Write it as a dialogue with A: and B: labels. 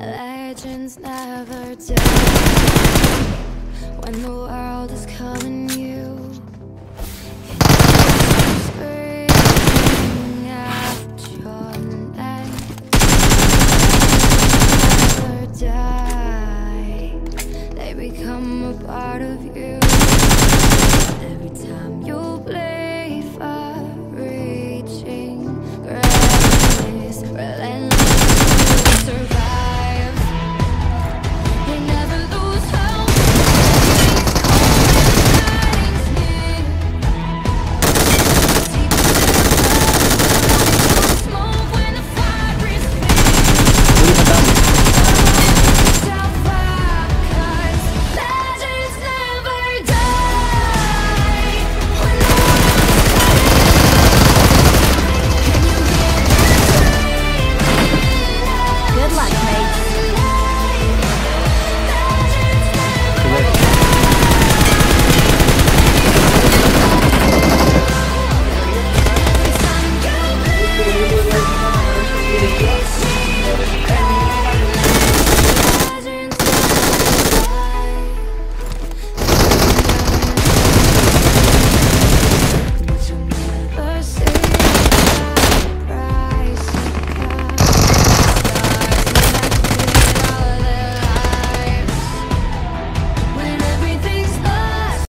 A: Legends never die when the world is calling you. They become a part of you.